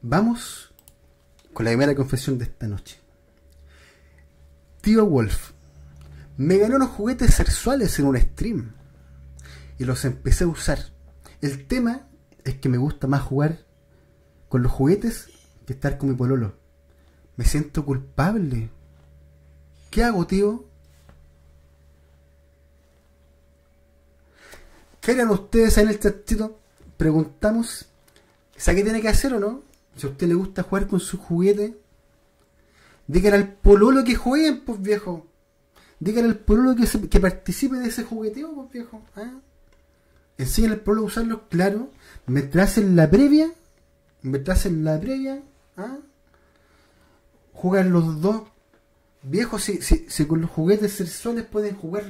Vamos con la primera confesión de esta noche. Tío Wolf, me ganó unos juguetes sexuales en un stream y los empecé a usar. El tema es que me gusta más jugar con los juguetes que estar con mi pololo. Me siento culpable. ¿Qué hago, tío? ¿Qué harían ustedes en el chatito? Preguntamos, ¿sabe qué tiene que hacer o no? Si a usted le gusta jugar con sus juguetes, dígale al pololo que jueguen, pues viejo. Dígale al pololo que, que participe de ese jugueteo, pues viejo. ¿ah? Enséñale al pololo a usarlos, claro. Mientras en la previa, mientras en la previa, ¿ah? juegan los dos. Viejos, si, si, con los juguetes sexuales pueden jugar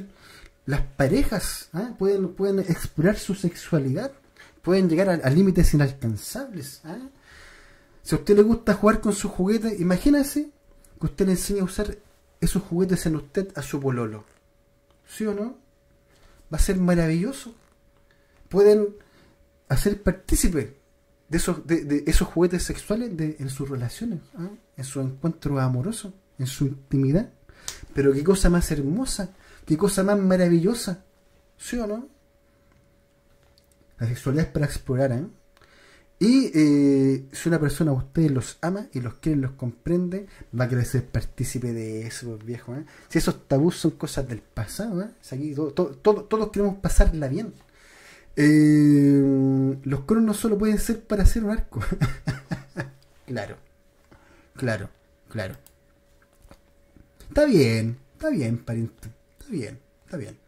las parejas, ¿ah? pueden, pueden explorar su sexualidad, pueden llegar a, límites inalcanzables. ¿ah? Si a usted le gusta jugar con sus juguetes, imagínese que usted le enseña a usar esos juguetes en usted a su pololo. ¿Sí o no? Va a ser maravilloso. Pueden hacer partícipe de esos, de, esos juguetes sexuales en sus relaciones, ¿ah? en su encuentro amoroso, en su intimidad. Pero qué cosa más hermosa, qué cosa más maravillosa. ¿Sí o no? La sexualidad es para explorar, ¿eh? Y eh, si una persona a ustedes los ama y los quiere, los comprende, va a querer ser partícipe de eso, pues, viejo. ¿eh? Si esos tabús son cosas del pasado, ¿eh? todos queremos pasarla bien. Eh, los coros no solo pueden ser para hacer un arco. claro, claro, claro. Está bien, está bien, pariente. Está bien, está bien.